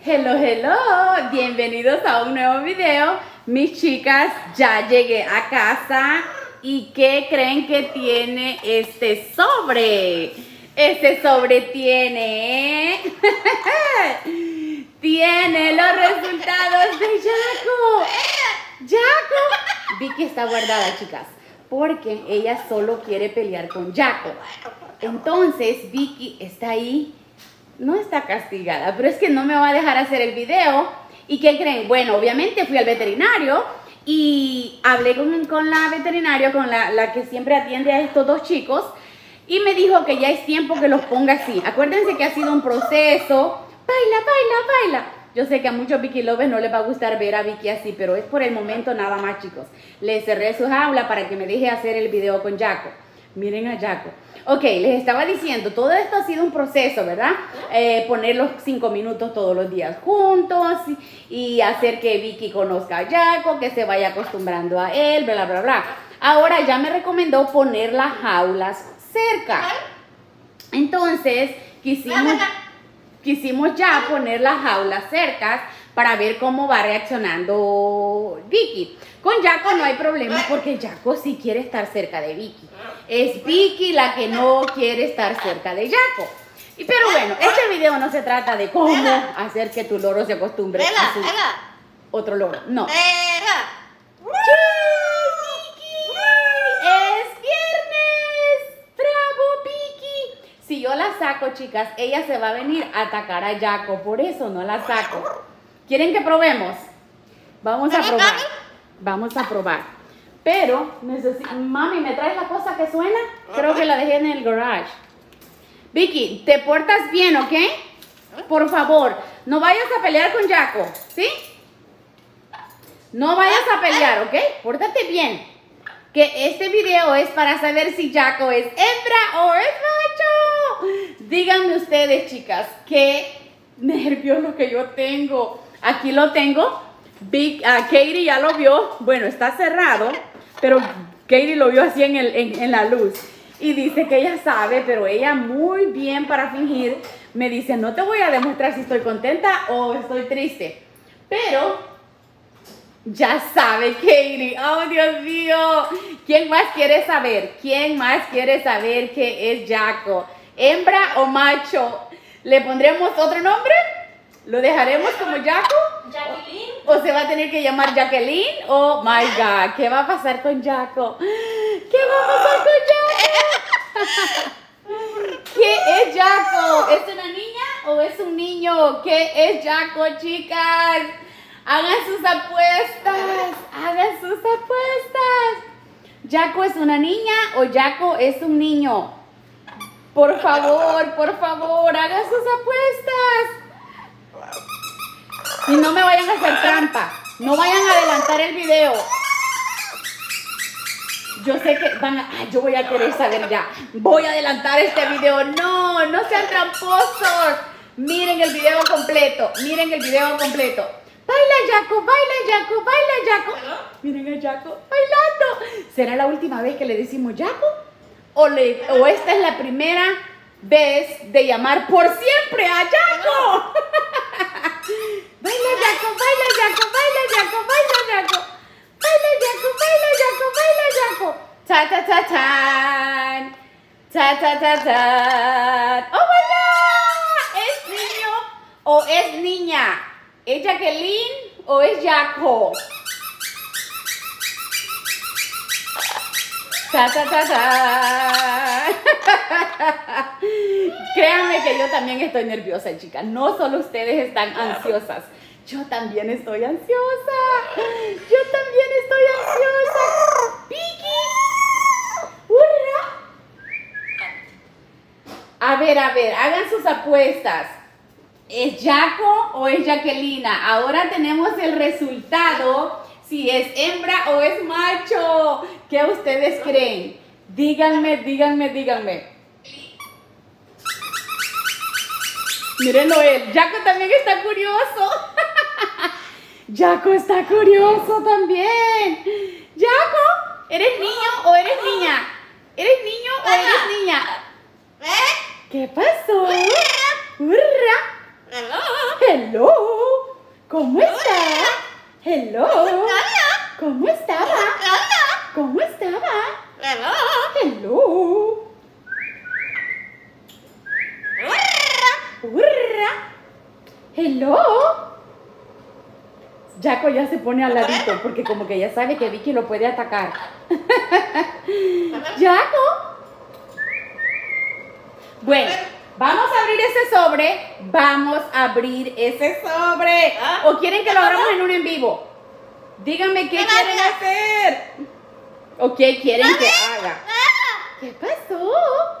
Hello, hello, bienvenidos a un nuevo video. Mis chicas, ya llegué a casa y ¿qué creen que tiene este sobre? Este sobre tiene, tiene los resultados de Jaco. Jaco. Vicky está guardada, chicas, porque ella solo quiere pelear con Jaco. Entonces Vicky está ahí no está castigada, pero es que no me va a dejar hacer el video. ¿Y qué creen? Bueno, obviamente fui al veterinario y hablé con, con la veterinaria, con la, la, que siempre atiende a estos dos chicos, y me dijo que ya es tiempo que los ponga así. Acuérdense que ha sido un proceso. Baila, baila, baila. Yo sé que a muchos Vicky Lovers no les va a gustar ver a Vicky así, pero es por el momento nada más, chicos. Le cerré su jaula para que me deje hacer el video con Jaco. Miren a Jaco. Ok, les estaba diciendo, todo esto ha sido un proceso, ¿verdad? Eh, poner los cinco minutos todos los días juntos y, hacer que Vicky conozca a Jaco, que se vaya acostumbrando a él, bla, bla, bla. Ahora ya me recomendó poner las jaulas cerca. Entonces, quisimos, quisimos ya poner las jaulas cercas para ver cómo va reaccionando Vicky. Con Jaco no hay problema porque Jaco sí quiere estar cerca de Vicky. Es Vicky la que no quiere estar cerca de Jaco. Y pero bueno, este video no se trata de cómo hacer que tu loro se acostumbre a su otro loro. No. ¡Es viernes! ¡Bravo, Vicky! Si yo la saco, chicas, ella se va a venir a atacar a Jaco. Por eso no la saco. ¿Quieren que probemos? Vamos a probar. Vamos a probar. Pero, mami, ¿me traes la cosa que suena? Creo que la dejé en el garage. Vicky, te portas bien, ¿ok? Por favor, no vayas a pelear con Jaco, ¿sí? No vayas a pelear, ¿ok? Pórtate bien. Que este video es para saber si Jaco es hembra o es macho. Díganme ustedes, chicas, qué nervios lo que yo tengo. Aquí lo tengo. Big, uh, Katie ya lo vio. Bueno, está cerrado, pero Katie lo vio así en, el, en, la luz. Y dice que ella sabe, pero ella muy bien para fingir me dice, no te voy a demostrar si estoy contenta o estoy triste. Pero ya sabe Katie. Oh, Dios mío. ¿Quién más quiere saber? ¿Quién más quiere saber qué es Jaco? ¿Hembra o macho? ¿Le pondremos otro nombre? ¿Lo dejaremos como Jaco? Jacqueline. ¿O se va a tener que llamar Jacqueline? Oh my God, ¿qué va a pasar con Jaco? ¿Qué va a pasar con Jaco? ¿Qué es Jaco? ¿Es una niña o es un niño? ¿Qué es Jaco, chicas? Hagan sus apuestas, hagan sus apuestas. ¿Jaco es una niña o Jaco es un niño? Por favor, por favor, hagan sus apuestas. Y no me vayan a hacer trampa. No vayan a adelantar el video. Yo sé que van a... Yo voy a querer saber ya. Voy a adelantar este video. No, no sean tramposos. Miren el video completo. Miren el video completo. Baila Jaco, baila Jaco, baila Jaco. Miren a Jaco bailando. ¿Será la última vez que le decimos Jaco? ¿O, ¿O esta es la primera vez de llamar por siempre a Jaco? Baila Jaco, baila Jaco, baila Jaco, baila Jaco. Baila Jaco, baila Jaco, baila Ta ta ta tan. Ta ta ta tan. ¡Oh, vaya! ¿Es niño o es niña? ¿Es Jacqueline o es Jaco? Ta ta ta ta. Créanme que yo también estoy nerviosa, chicas. No solo ustedes están ansiosas. Yo también estoy ansiosa. Yo también estoy ansiosa. Vicky. A ver, a ver, hagan sus apuestas. ¿Es Jaco o es Jacquelina? Ahora tenemos el resultado. Si es hembra o es macho. ¿Qué ustedes creen? Díganme, díganme, díganme. Mírenlo él. Jaco también está curioso. Jaco está curioso también. Jaco, ¿eres niño o eres niña? ¿Eres niño o eres niña? ¿Qué pasó? ¡Hurra! Hello. Hello. ¿Cómo está? Hello. ¿Cómo estaba? ¿Cómo estaba? Hello. Urra. Hello. Jaco ya se pone al ladito porque como que ya sabe que Vicky lo puede atacar. Jaco. Bueno, vamos a abrir ese sobre. Vamos a abrir ese sobre. ¿O quieren que lo hagamos en un en vivo? Díganme qué quieren hacer. ¿O qué quieren que haga? ¿Qué pasó?